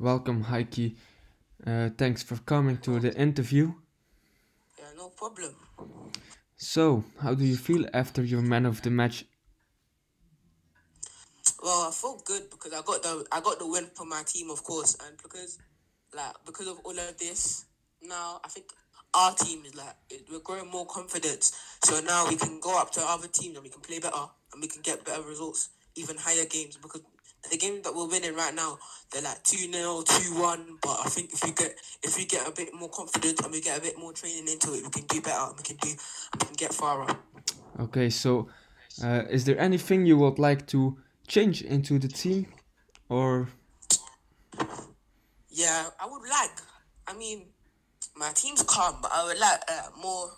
Welcome, Hikey. Uh, thanks for coming to the interview. Yeah, no problem. So, how do you feel after your man of the match? Well, I felt good because I got the I got the win for my team, of course, and because like because of all of this, now I think our team is like we're growing more confidence. So now we can go up to other teams and we can play better and we can get better results, even higher games because the game that we're winning right now, they're like 2 0, 2 1. But I think if we get if we get a bit more confident and we get a bit more training into it, we can do better. We can do we can get farther. Okay, so uh, is there anything you would like to change into the team, or? Yeah, I would like. I mean, my team's calm, but I would like uh, more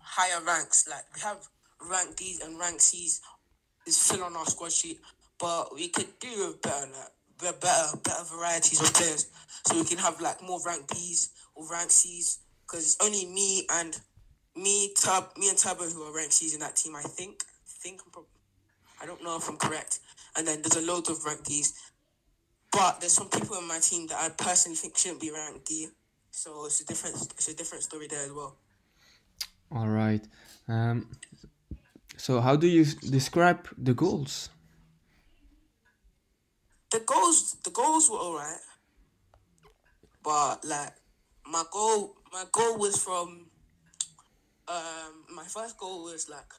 higher ranks. Like we have rank D's and rank C's is still on our squad sheet, but we could do better, like, better, better varieties of players. So we can have like more rank B's or rank C's, because it's only me and me, Tab, me and Tabo who are rank C's in that team. I think, think, I don't know if I'm correct. And then there's a load of rank D's, but there's some people in my team that I personally think shouldn't be ranked D. So it's a different, it's a different story there as well. All right. Um, so how do you describe the goals? The goals, the goals were alright, but like my goal, my goal was from. Um, my first goal was like,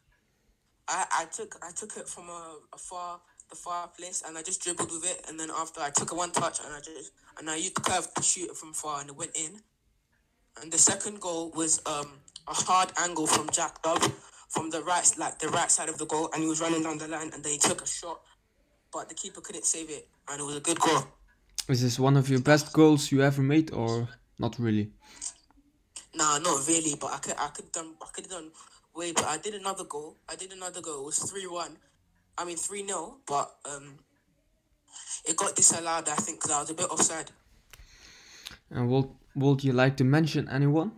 I, I took I took it from a, a far the far place and I just dribbled with it and then after I took a one touch and I just and I used the curve to shoot it from far and it went in. And the second goal was um a hard angle from Jack Dove from the right like the right side of the goal and he was running down the line and then he took a shot but the keeper couldn't save it and it was a good goal. Is this one of your best goals you ever made or not really? Nah, not really, but I could I could done I could have done way but I did another goal. I did another goal. It was three one. I mean three 0 but um it got disallowed I think because I was a bit offside. And would would you like to mention anyone?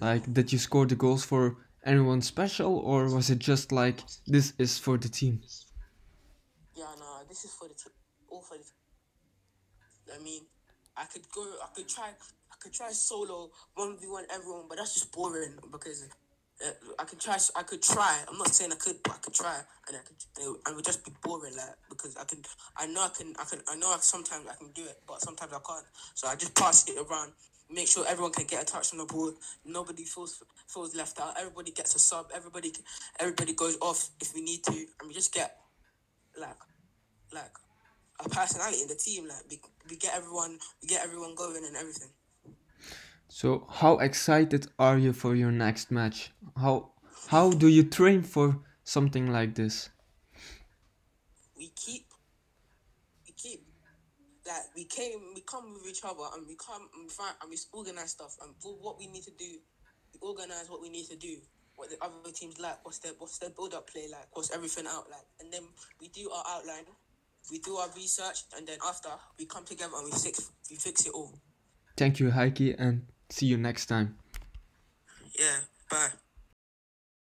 Like did you score the goals for anyone special or was it just like this is for the team? Yeah, no, this is for the team. All for the team. I mean, I could go. I could try. I could try solo one v one everyone, but that's just boring because uh, I could try. I could try. I'm not saying I could, but I could try, and I could. and It would just be boring, like because I can. I know I can. I can. I know I, sometimes I can do it, but sometimes I can't. So I just pass it around. Make sure everyone can get a touch on the ball. Nobody feels feels left out. Everybody gets a sub. Everybody everybody goes off if we need to, and we just get like like a personality in the team. Like we, we get everyone we get everyone going and everything. So how excited are you for your next match? How how do you train for something like this? We keep we keep like we came we come with each other and we come and we find and we organize stuff and for what we need to do, we organize what we need to do. What the other teams like, what's their what's their build up play like, what's everything out like, and then we do our outline, we do our research, and then after we come together and we fix we fix it all. Thank you, Hikey, and see you next time. Yeah, bye.